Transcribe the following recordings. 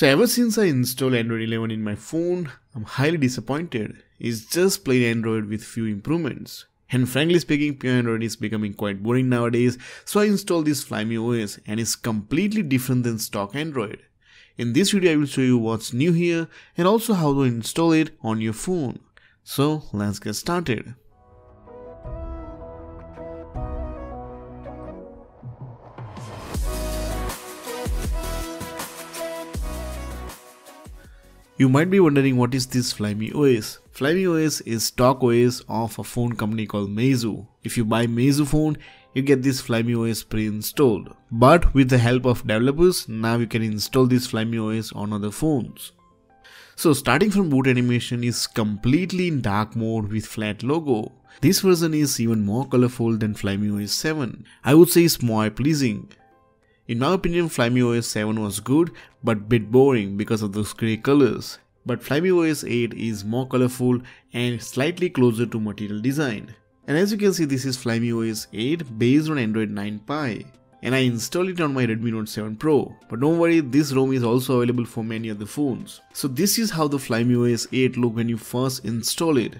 So ever since I installed Android 11 in my phone, I'm highly disappointed. It's just plain Android with few improvements. And frankly speaking, pure Android is becoming quite boring nowadays, so I installed this Flyme OS and it's completely different than stock Android. In this video I will show you what's new here and also how to install it on your phone. So let's get started. You might be wondering what is this Flyme OS. Flyme OS is stock OS of a phone company called Meizu. If you buy Meizu phone, you get this Flyme OS pre-installed. But with the help of developers, now you can install this Flyme OS on other phones. So starting from boot animation is completely in dark mode with flat logo. This version is even more colorful than Flyme OS 7. I would say it's more pleasing. In my opinion, Flyme OS 7 was good but bit boring because of those grey colors. But Flyme OS 8 is more colorful and slightly closer to material design. And as you can see this is Flyme OS 8 based on Android 9 Pie. And I installed it on my Redmi Note 7 Pro. But don't worry, this ROM is also available for many other phones. So this is how the Flyme OS 8 look when you first install it.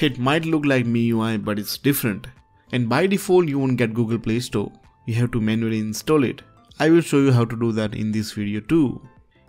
It might look like MIUI but it's different. And by default you won't get Google Play Store. You have to manually install it. I will show you how to do that in this video too.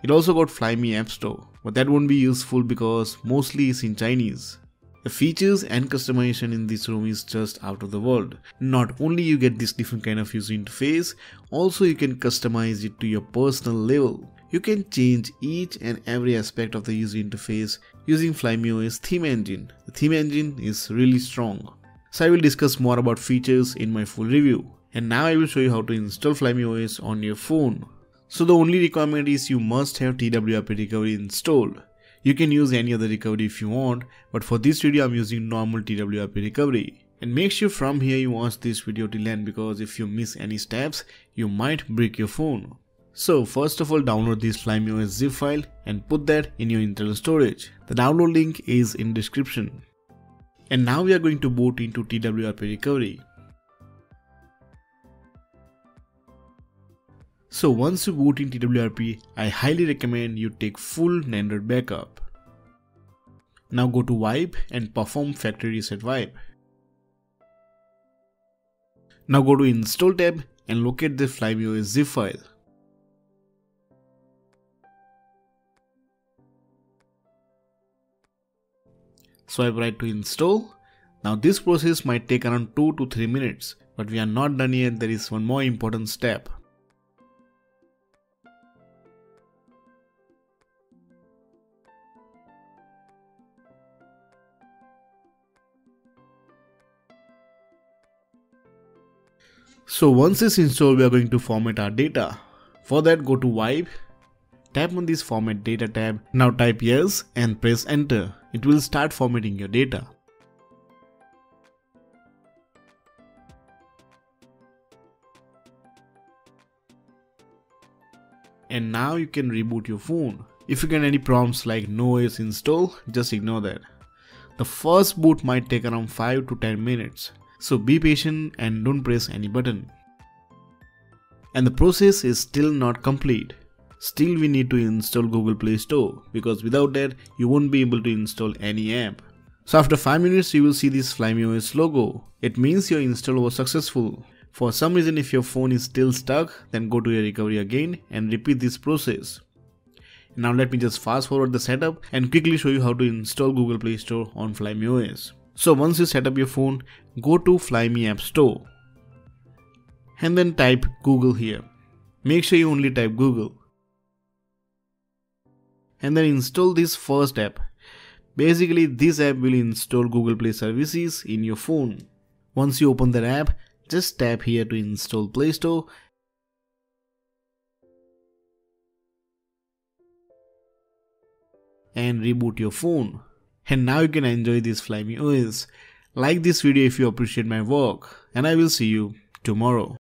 It also got Flyme App Store, but that won't be useful because mostly it's in Chinese. The features and customization in this ROM is just out of the world. Not only you get this different kind of user interface, also you can customize it to your personal level. You can change each and every aspect of the user interface using Flyme OS theme engine. The theme engine is really strong. So I will discuss more about features in my full review. And now I will show you how to install Flyme OS on your phone. So the only requirement is you must have TWRP recovery installed. You can use any other recovery if you want, but for this video I'm using normal TWRP recovery. And make sure from here you watch this video till end because if you miss any steps, you might break your phone. So first of all download this Flyme OS zip file and put that in your internal storage. The download link is in description. And now we are going to boot into TWRP recovery. So once you boot in TWRP, I highly recommend you take full Nandroid backup. Now go to wipe and perform factory reset wipe. Now go to install tab and locate the Flyme OS zip file. Swipe right to install. Now this process might take around 2 to 3 minutes, but we are not done yet, there is one more important step. So once this installed, we are going to format our data. For that, go to wipe, tap on this format data tab. Now type yes and press enter. It will start formatting your data. And now you can reboot your phone. If you get any prompts like no OS install, just ignore that. The first boot might take around 5 to 10 minutes. So be patient and don't press any button. And the process is still not complete. Still we need to install Google Play Store because without that you won't be able to install any app. So after 5 minutes you will see this Flyme OS logo. It means your install was successful. For some reason if your phone is still stuck then go to your recovery again and repeat this process. Now let me just fast forward the setup and quickly show you how to install Google Play Store on Flyme OS. So once you set up your phone, go to Flyme App Store and then type Google here. Make sure you only type Google. And then install this first app. Basically this app will install Google Play services in your phone. Once you open that app, just tap here to install Play Store and reboot your phone and now you can enjoy this Flyme OS. Like this video if you appreciate my work and I will see you tomorrow.